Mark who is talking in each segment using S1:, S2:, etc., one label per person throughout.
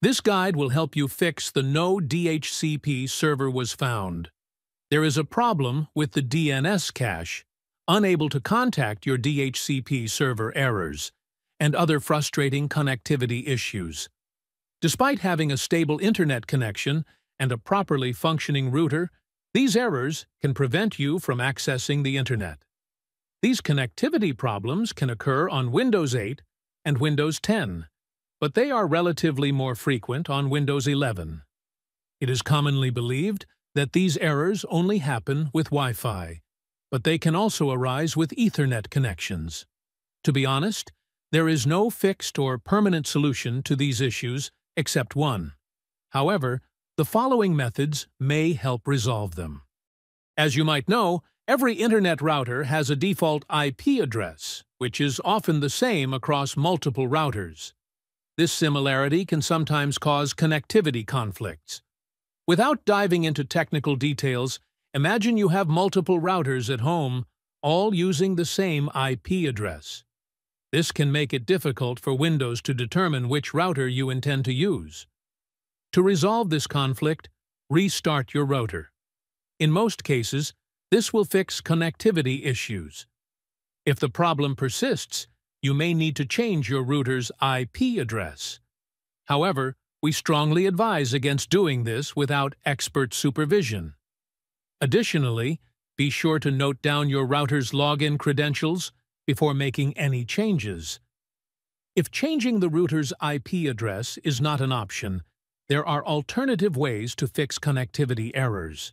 S1: This guide will help you fix the no DHCP server was found. There is a problem with the DNS cache, unable to contact your DHCP server errors, and other frustrating connectivity issues. Despite having a stable internet connection and a properly functioning router, these errors can prevent you from accessing the internet. These connectivity problems can occur on Windows 8 and Windows 10, but they are relatively more frequent on Windows 11. It is commonly believed that these errors only happen with Wi-Fi, but they can also arise with Ethernet connections. To be honest, there is no fixed or permanent solution to these issues except one. However, the following methods may help resolve them. As you might know, every Internet router has a default IP address, which is often the same across multiple routers. This similarity can sometimes cause connectivity conflicts. Without diving into technical details, imagine you have multiple routers at home, all using the same IP address. This can make it difficult for Windows to determine which router you intend to use. To resolve this conflict, restart your router. In most cases, this will fix connectivity issues. If the problem persists, you may need to change your router's IP address. However, we strongly advise against doing this without expert supervision. Additionally, be sure to note down your router's login credentials before making any changes. If changing the router's IP address is not an option, there are alternative ways to fix connectivity errors.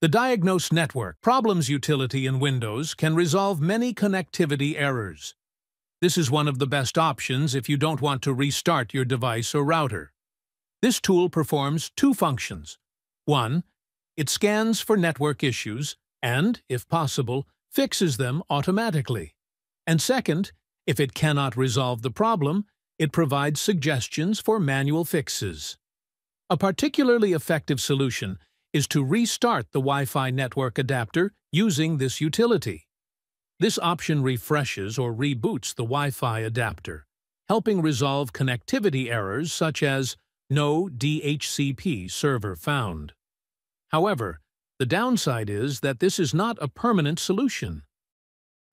S1: The Diagnose Network Problems utility in Windows can resolve many connectivity errors. This is one of the best options if you don't want to restart your device or router. This tool performs two functions. One, it scans for network issues and, if possible, fixes them automatically. And second, if it cannot resolve the problem, it provides suggestions for manual fixes. A particularly effective solution is to restart the Wi-Fi network adapter using this utility. This option refreshes or reboots the Wi-Fi adapter, helping resolve connectivity errors such as no DHCP server found. However, the downside is that this is not a permanent solution.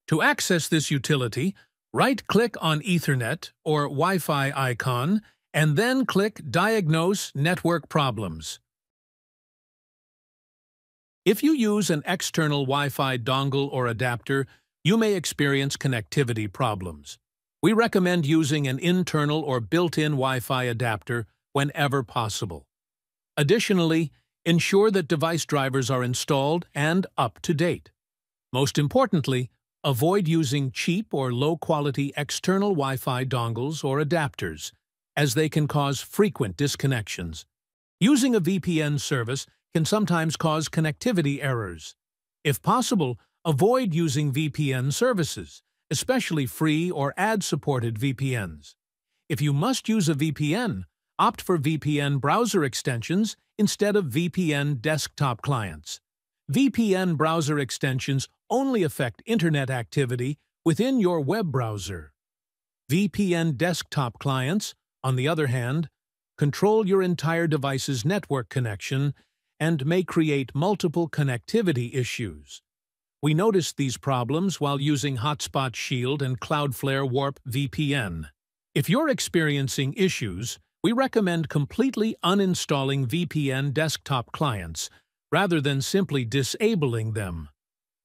S1: To access this utility, right-click on Ethernet or Wi-Fi icon and then click Diagnose Network Problems. If you use an external Wi-Fi dongle or adapter, you may experience connectivity problems. We recommend using an internal or built-in Wi-Fi adapter whenever possible. Additionally, ensure that device drivers are installed and up to date. Most importantly, avoid using cheap or low-quality external Wi-Fi dongles or adapters as they can cause frequent disconnections. Using a VPN service can sometimes cause connectivity errors. If possible, avoid using VPN services, especially free or ad-supported VPNs. If you must use a VPN, opt for VPN browser extensions instead of VPN desktop clients. VPN browser extensions only affect Internet activity within your web browser. VPN desktop clients on the other hand, control your entire device's network connection and may create multiple connectivity issues. We noticed these problems while using Hotspot Shield and Cloudflare Warp VPN. If you're experiencing issues, we recommend completely uninstalling VPN desktop clients rather than simply disabling them.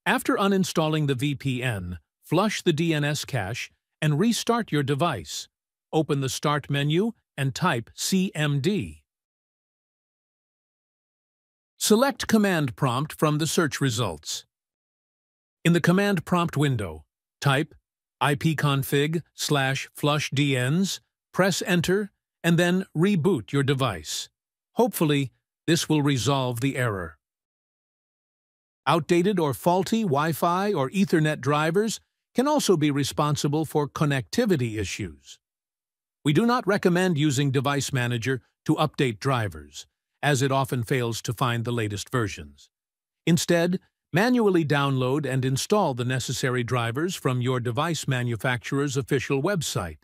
S1: After uninstalling the VPN, flush the DNS cache and restart your device open the Start menu and type CMD. Select Command Prompt from the search results. In the Command Prompt window, type ipconfig slash flushdns, press Enter, and then reboot your device. Hopefully, this will resolve the error. Outdated or faulty Wi-Fi or Ethernet drivers can also be responsible for connectivity issues. We do not recommend using Device Manager to update drivers, as it often fails to find the latest versions. Instead, manually download and install the necessary drivers from your device manufacturer's official website.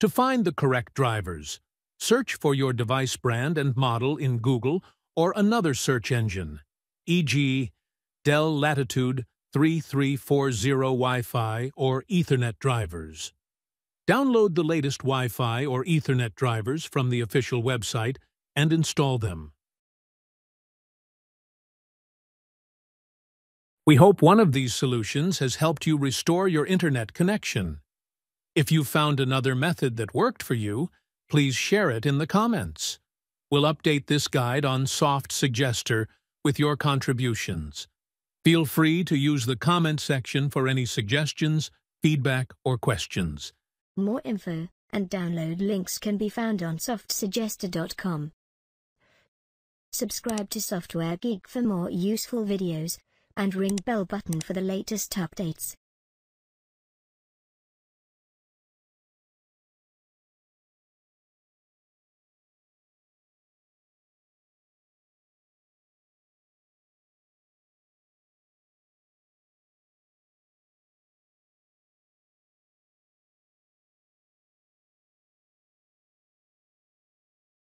S1: To find the correct drivers, Search for your device brand and model in Google or another search engine, e.g. Dell Latitude 3340 Wi-Fi or Ethernet drivers. Download the latest Wi-Fi or Ethernet drivers from the official website and install them. We hope one of these solutions has helped you restore your internet connection. If you found another method that worked for you, please share it in the comments. We'll update this guide on Soft Suggester with your contributions. Feel free to use the comment section for any suggestions, feedback, or questions.
S2: More info and download links can be found on softsuggester.com. Subscribe to Software Geek for more useful videos and ring bell button for the latest updates.